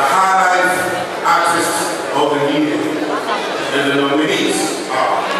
the highlight artists of the year. And the nominees are